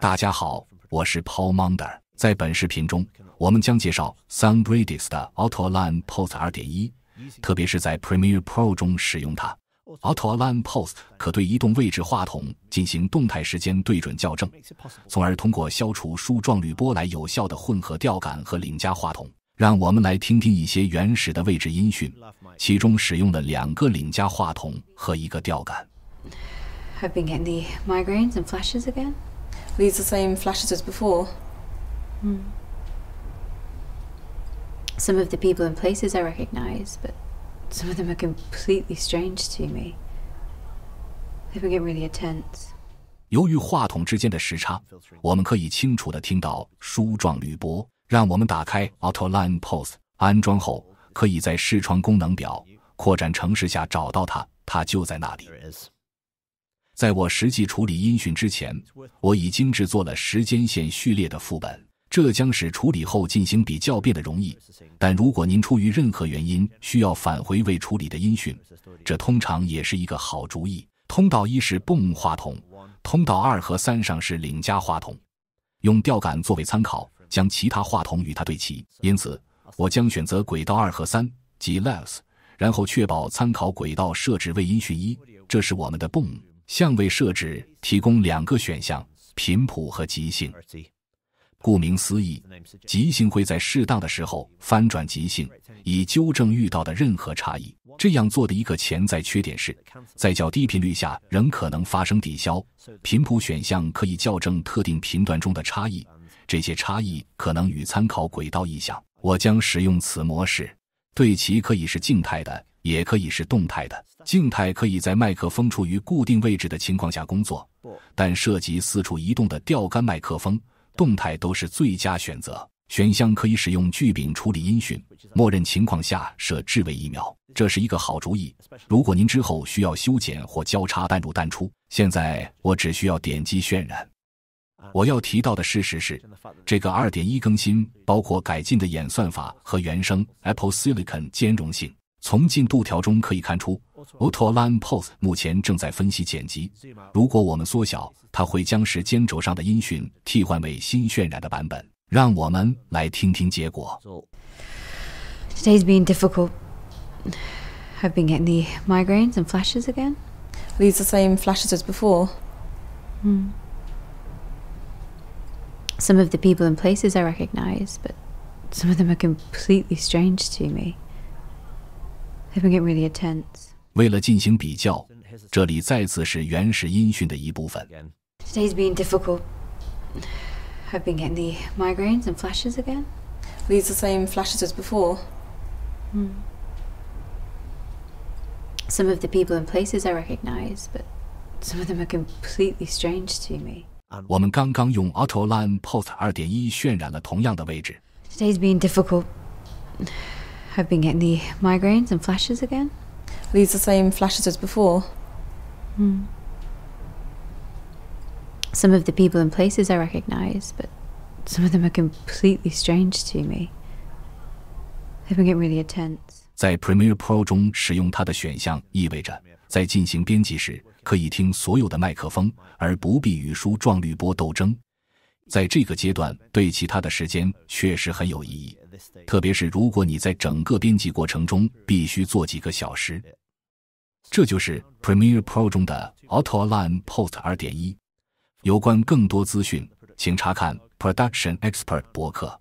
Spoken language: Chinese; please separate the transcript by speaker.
Speaker 1: 大家好，我是 Paul Munder。在本视频中，我们将介绍 SoundRedis 的 Auto Align Post 2.1，特别是在 Premiere Pro 中使用它。Auto Align Post 可对移动位置话筒进行动态时间对准校正，从而通过消除梳状滤波来有效的混合吊杆和领夹话筒。让我们来听听一些原始的位置音讯，其中使用了两个领夹话筒和一个吊杆。
Speaker 2: I've been getting the migraines and flashes again.
Speaker 3: These the same flashes as before.
Speaker 2: Some of the people and places I recognise, but some of them are completely strange to me. They've been getting really intense.
Speaker 1: 由于话筒之间的时差，我们可以清楚地听到梳状滤波。让我们打开 Auto Line Post，安装后可以在视窗功能表扩展城市下找到它，它就在那里。 在我实际处理音讯之前，我已经制作了时间线序列的副本，这将使处理后进行比较变得容易。但如果您出于任何原因需要返回未处理的音讯，这通常也是一个好主意。通道一是 Boom 话筒，通道二和三上是领夹话筒。用吊杆作为参考，将其他话筒与它对齐。因此，我将选择轨道二和三即 Levels，然后确保参考轨道设置为音讯一。这是我们的 Boom。相位设置提供两个选项：频谱和极性。顾名思义，极性会在适当的时候翻转极性，以纠正遇到的任何差异。这样做的一个潜在缺点是，在较低频率下仍可能发生抵消。频谱选项可以校正特定频段中的差异，这些差异可能与参考轨道异响。我将使用此模式。对齐可以是静态的，也可以是动态的。静态可以在麦克风处于固定位置的情况下工作，但涉及四处移动的吊杆麦克风，动态都是最佳选择。选项可以使用聚丙处理音讯，默认情况下设置为一秒，这是一个好主意。如果您之后需要修剪或交叉淡入淡出，现在我只需要点击渲染。我要提到的事实是，这个2.1更新包括改进的演算法和原生 Apple Silicon 兼容性。从进度条中可以看出，Auto Align Post 目前正在分析剪辑。如果我们缩小，它会将时间轴上的音讯替换为新渲染的版本。让我们来听听结果。
Speaker 2: Today's been difficult. I've been getting the migraines and flashes again.
Speaker 3: These the same flashes as before.
Speaker 2: Some of the people and places I recognise, but some of them are completely strange to me.
Speaker 1: 为了进行比较，这里再次是原始音讯的一部分。
Speaker 2: Today's been difficult. I've been getting the migraines and flashes again.
Speaker 3: These the same flashes as before.
Speaker 2: Some of the people and places I recognise, but some of them are completely strange to me.
Speaker 1: 我们刚刚用 Auto Align Post 2.1渲染了同样的位置。
Speaker 2: Today's been difficult. I've been getting the migraines and flashes again.
Speaker 3: These the same flashes as before.
Speaker 2: Some of the people and places I recognise, but some of them are completely strange to me. They've been getting really intense.
Speaker 1: 在 Premiere Pro 中使用它的选项，意味着在进行编辑时可以听所有的麦克风，而不必与梳状滤波斗争。在这个阶段，对其他的时间确实很有意义， 特别是如果你在整个编辑过程中必须做几个小时。这就是 Premiere Pro 中的 Auto Align Post 二点一。有关更多资讯，请查看 Production Expert 博客。